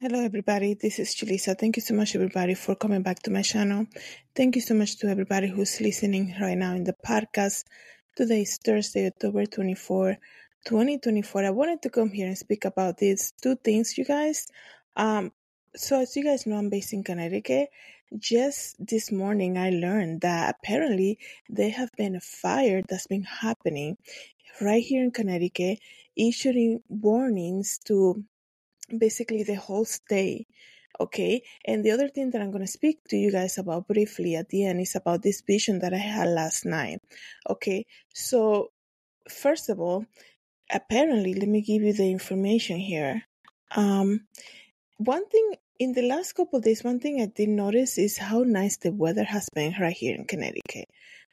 Hello, everybody. This is Julissa. Thank you so much, everybody, for coming back to my channel. Thank you so much to everybody who's listening right now in the podcast. Today is Thursday, October 24, 2024. I wanted to come here and speak about these two things, you guys. Um, so, as you guys know, I'm based in Connecticut. Just this morning, I learned that apparently there have been a fire that's been happening right here in Connecticut, issuing warnings to basically the whole stay. Okay. And the other thing that I'm going to speak to you guys about briefly at the end is about this vision that I had last night. Okay. So, first of all, apparently, let me give you the information here. Um, one thing in the last couple days, one thing I did notice is how nice the weather has been right here in Connecticut,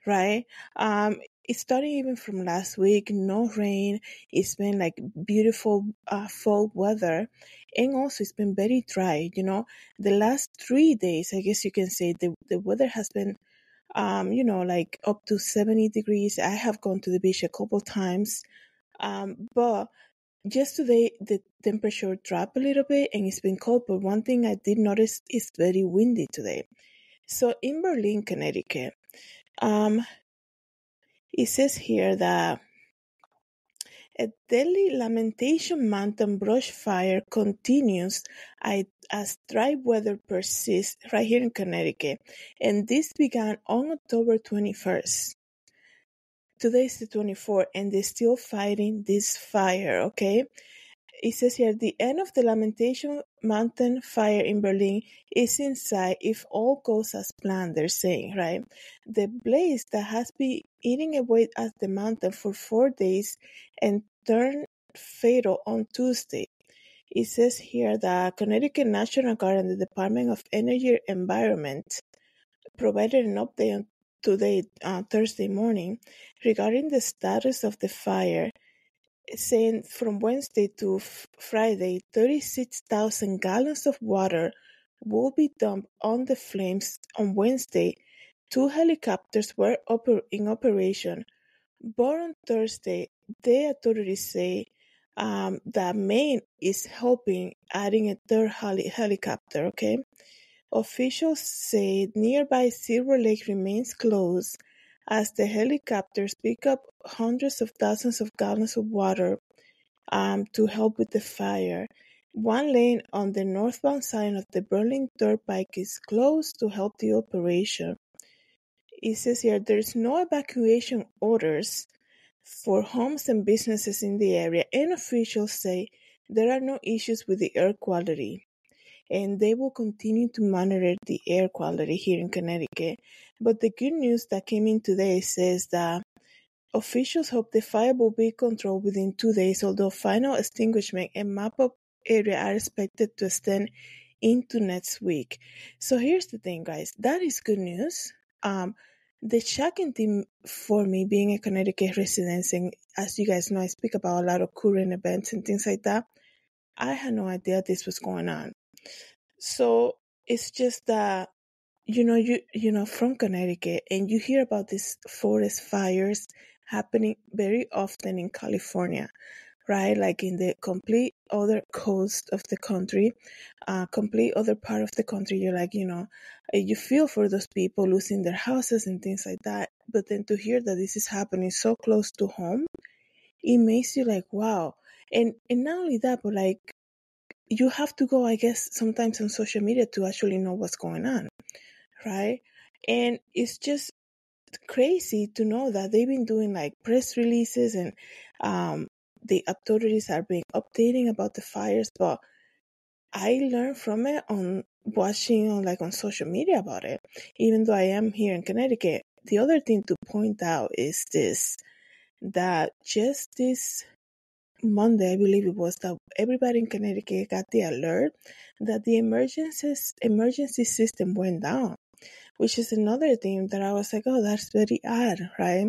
right? Um, it's starting even from last week, no rain. It's been like beautiful uh, fall weather. And also it's been very dry, you know. The last three days, I guess you can say the, the weather has been, um, you know, like up to 70 degrees. I have gone to the beach a couple times. Um, but just today, the temperature dropped a little bit and it's been cold. But one thing I did notice is very windy today. So in Berlin, Connecticut, um, it says here that a deadly Lamentation Mountain brush fire continues as dry weather persists right here in Connecticut, and this began on October 21st. Today is the 24th, and they're still fighting this fire, okay? It says here the end of the Lamentation Mountain fire in Berlin is in sight if all goes as planned, they're saying, right? The blaze that has been eating away at the mountain for four days and turned fatal on Tuesday. It says here that Connecticut National Guard and the Department of Energy and Environment provided an update today, uh, Thursday morning, regarding the status of the fire saying from Wednesday to Friday, 36,000 gallons of water will be dumped on the flames on Wednesday. Two helicopters were oper- in operation. But on Thursday, the authorities say um, that Maine is helping, adding a third heli- helicopter. Okay, officials say nearby Silver Lake remains closed as the helicopters pick up hundreds of thousands of gallons of water um, to help with the fire. One lane on the northbound side of the Berlin Turnpike is closed to help the operation. It says here there's no evacuation orders for homes and businesses in the area, and officials say there are no issues with the air quality and they will continue to monitor the air quality here in Connecticut. But the good news that came in today says that officials hope the fire will be controlled within two days, although final extinguishment and map up area are expected to extend into next week. So here's the thing, guys. That is good news. Um, the shocking thing for me being a Connecticut resident, and as you guys know, I speak about a lot of current events and things like that. I had no idea this was going on. So it's just that you know you you know from Connecticut and you hear about these forest fires happening very often in California, right? Like in the complete other coast of the country, uh, complete other part of the country. You're like, you know, eh, you feel for those people losing their houses and things like that. But then to hear that this is happening so close to home, it makes you like, wow. And and not only that, but like you have to go, I guess, sometimes on social media to actually know what's going on, right? And it's just crazy to know that they've been doing like press releases and um, the authorities are being updating about the fires, but I learned from it on watching on like on social media about it, even though I am here in Connecticut. The other thing to point out is this that just this Monday, I believe it was, that everybody in Connecticut got the alert that the emergency emergency system went down, which is another thing that I was like, oh, that's very odd, right?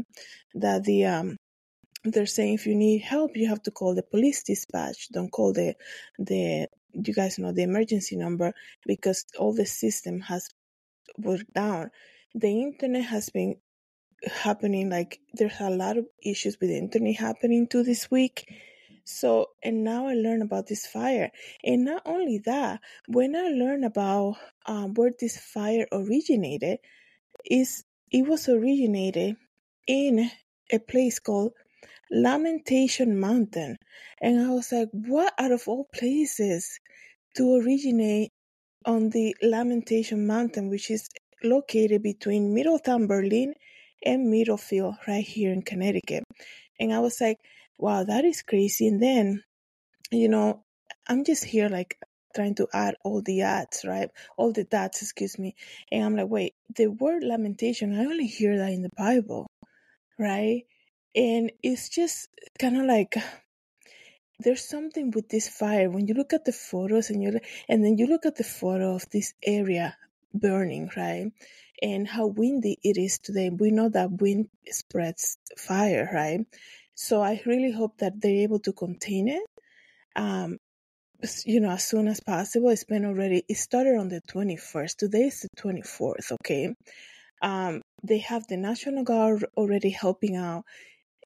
That the um they're saying if you need help, you have to call the police dispatch. Don't call the the you guys know the emergency number because all the system has worked down. The internet has been happening like there's a lot of issues with the internet happening too this week So, and now I learn about this fire. And not only that, when I learn about um, where this fire originated, is it was originated in a place called Lamentation Mountain. And I was like, what out of all places to originate on the Lamentation Mountain, which is located between Middletown, Berlin, and Middlefield, right here in Connecticut. And I was like, wow, that is crazy. And then, you know, I'm just here like trying to add all the ads, right? All the dots, excuse me. And I'm like, wait, the word lamentation, I only hear that in the Bible, right? And it's just kind of like there's something with this fire when you look at the photos and you and then you look at the photo of this area burning, right? And how windy it is today. We know that wind spreads fire, right? So I really hope that they're able to contain it. Um, you know, as soon as possible. It's been already, it started on the 21st. Today is the 24th, okay? Um, they have the National Guard already helping out.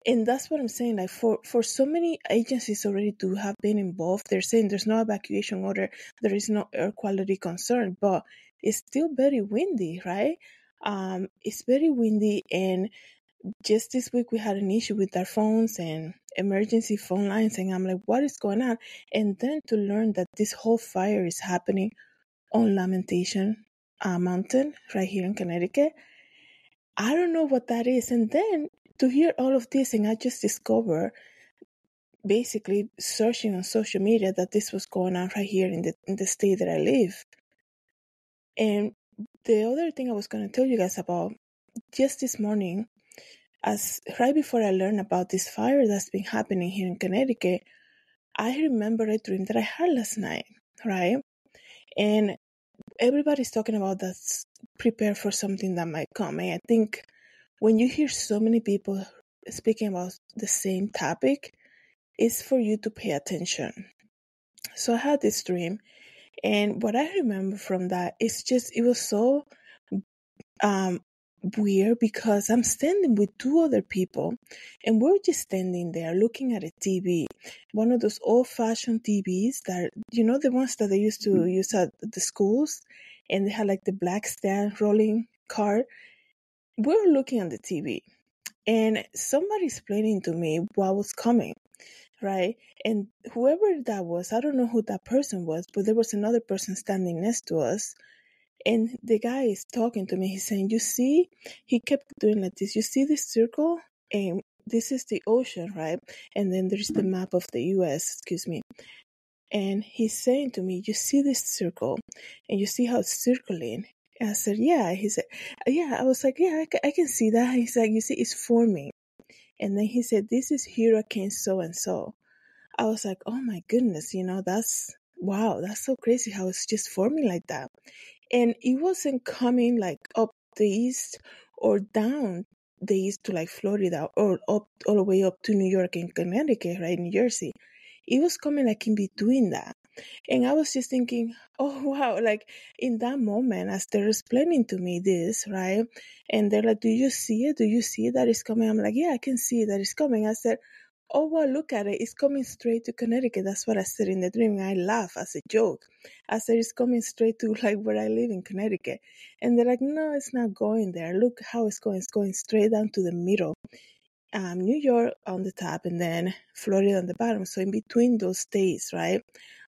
And that's what I'm saying. Like for, for so many agencies already to have been involved, they're saying there's no evacuation order, there is no air quality concern, but it's still very windy, right? Um, it's very windy and just this week we had an issue with our phones and emergency phone lines and i'm like what is going on? And then to learn that this whole fire is happening on lamentation uh, mountain right here in connecticut. I don't know what that is. And then to hear all of this and i just discovered basically searching on social media that this was going on right here in the in the state that i live. And the other thing i was going to tell you guys about just this morning as right before I learned about this fire that's been happening here in Connecticut, I remember a dream that I had last night, right? And everybody's talking about that prepare for something that might come. And I think when you hear so many people speaking about the same topic, it's for you to pay attention. So I had this dream, and what I remember from that is just it was so um weird because I'm standing with two other people and we're just standing there looking at a TV. One of those old fashioned TVs that, you know, the ones that they used to mm-hmm. use at the schools and they had like the black stand rolling car. We're looking at the TV and somebody explaining to me what was coming. Right. And whoever that was, I don't know who that person was, but there was another person standing next to us and the guy is talking to me. He's saying, You see, he kept doing like this. You see this circle? And this is the ocean, right? And then there's the map of the US, excuse me. And he's saying to me, You see this circle? And you see how it's circling? And I said, Yeah. He said, Yeah. I was like, Yeah, I, I can see that. He's like, You see, it's forming. And then he said, This is hurricane so and so. I was like, Oh my goodness, you know, that's wow, that's so crazy how it's just forming like that and it wasn't coming like up the east or down the east to like Florida or up all the way up to New York and Connecticut, right, New Jersey. It was coming like in between that. And I was just thinking, oh wow, like in that moment as they're explaining to me this, right? And they're like, Do you see it? Do you see that it's coming? I'm like, Yeah, I can see that it's coming. I said, oh well look at it it's coming straight to connecticut. That's what i said in the dream. I laugh as a joke. I said it's coming straight to like where i live in connecticut. And they're like no it's not going there. Look how it's going. It's going straight down to the middle. Um, new york on the top and then florida on the bottom. So in between those states right?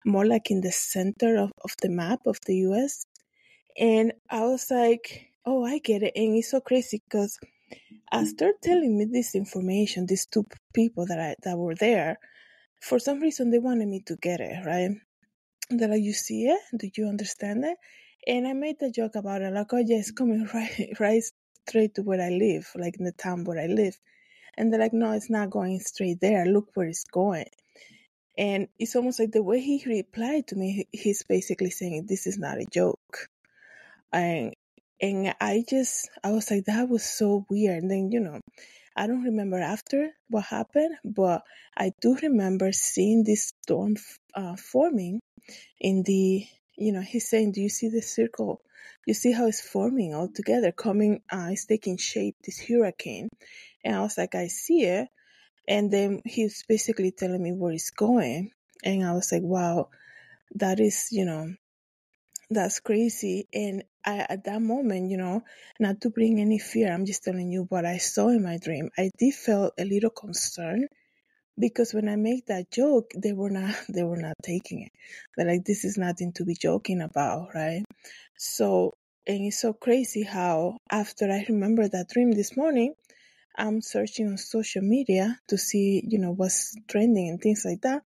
More like in the center of, of the map of the us and i was like oh i get it. And it's so crazy because as they're telling me this information, these two people that I that were there, for some reason they wanted me to get it, right? They're like, you see it? Do you understand it? And I made the joke about it, like, oh yeah, it's coming right right straight to where I live, like in the town where I live. And they're like, no, it's not going straight there. Look where it's going. And it's almost like the way he replied to me, he's basically saying, this is not a joke. And and I just, I was like, that was so weird. And then, you know, I don't remember after what happened, but I do remember seeing this storm uh, forming in the, you know, he's saying, do you see the circle? You see how it's forming all together, coming, uh, it's taking shape, this hurricane. And I was like, I see it. And then he's basically telling me where it's going. And I was like, wow, that is, you know, that's crazy. And I, at that moment, you know, not to bring any fear, I'm just telling you what I saw in my dream. I did feel a little concerned because when I make that joke, they were not they were not taking it. They're like, this is nothing to be joking about, right? So and it's so crazy how after I remember that dream this morning, I'm searching on social media to see, you know, what's trending and things like that.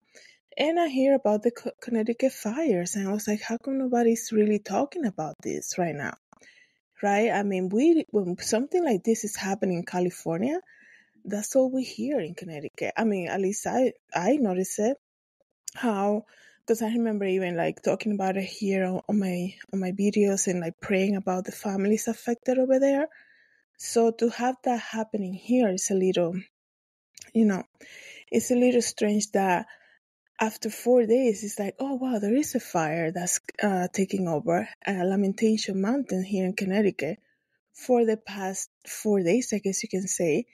And I hear about the Connecticut fires, and I was like, how come nobody's really talking about this right now? Right? I mean, we when something like this is happening in California, that's all we hear in Connecticut. I mean, at least I I notice it. How because I remember even like talking about it here on, on my on my videos and like praying about the families affected over there. So to have that happening here is a little, you know, it's a little strange that after four days, it's like, oh wow, there is a fire that's uh, taking over uh, Lamentation Mountain here in Connecticut. For the past four days, I guess you can say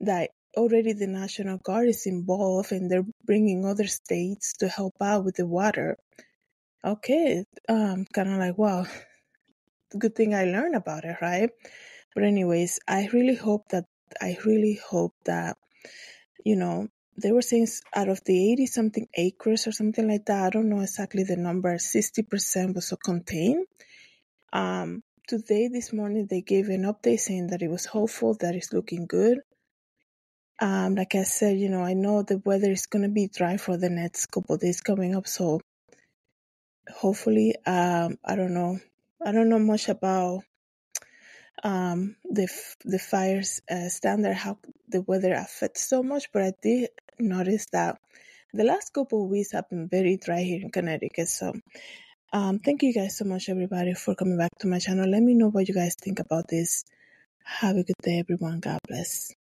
that already the National Guard is involved and they're bringing other states to help out with the water. Okay, um, kind of like wow, good thing I learned about it, right? But anyways, I really hope that I really hope that you know they were saying out of the 80 something acres or something like that i don't know exactly the number 60% was so contained. Um, today this morning they gave an update saying that it was hopeful that it's looking good. Um, like i said you know i know the weather is going to be dry for the next couple of days coming up so hopefully um, i don't know i don't know much about um, the the fires uh, standard how the weather affects so much, but I did notice that the last couple of weeks have been very dry here in Connecticut. So, um, thank you guys so much, everybody, for coming back to my channel. Let me know what you guys think about this. Have a good day, everyone. God bless.